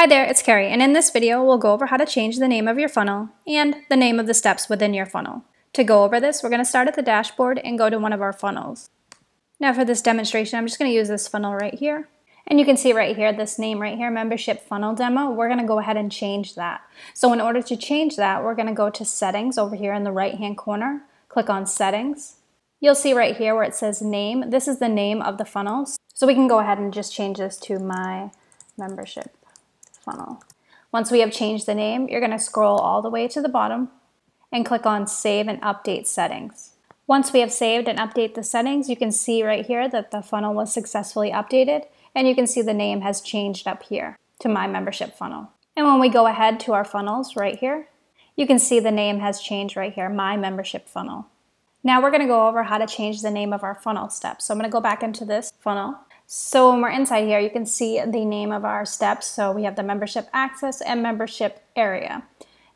Hi there, it's Carrie, and in this video, we'll go over how to change the name of your funnel and the name of the steps within your funnel. To go over this, we're going to start at the dashboard and go to one of our funnels. Now for this demonstration, I'm just going to use this funnel right here. And you can see right here, this name right here, Membership Funnel Demo, we're going to go ahead and change that. So in order to change that, we're going to go to Settings over here in the right-hand corner, click on Settings. You'll see right here where it says Name, this is the name of the funnels. So we can go ahead and just change this to My Membership funnel. Once we have changed the name, you're going to scroll all the way to the bottom and click on Save and Update Settings. Once we have saved and update the settings, you can see right here that the funnel was successfully updated and you can see the name has changed up here to My Membership Funnel. And when we go ahead to our funnels right here, you can see the name has changed right here, My Membership Funnel. Now we're going to go over how to change the name of our funnel step. So I'm going to go back into this funnel so when we're inside here, you can see the name of our steps. So we have the membership access and membership area.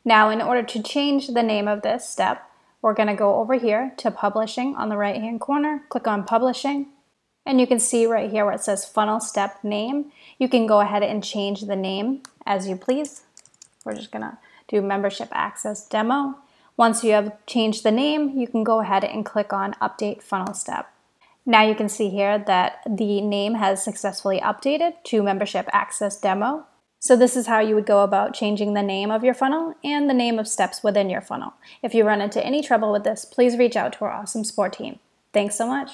Now, in order to change the name of this step, we're going to go over here to publishing on the right hand corner, click on publishing, and you can see right here where it says funnel step name. You can go ahead and change the name as you please. We're just going to do membership access demo. Once you have changed the name, you can go ahead and click on update funnel step. Now you can see here that the name has successfully updated to Membership Access Demo. So this is how you would go about changing the name of your funnel and the name of steps within your funnel. If you run into any trouble with this, please reach out to our awesome support team. Thanks so much.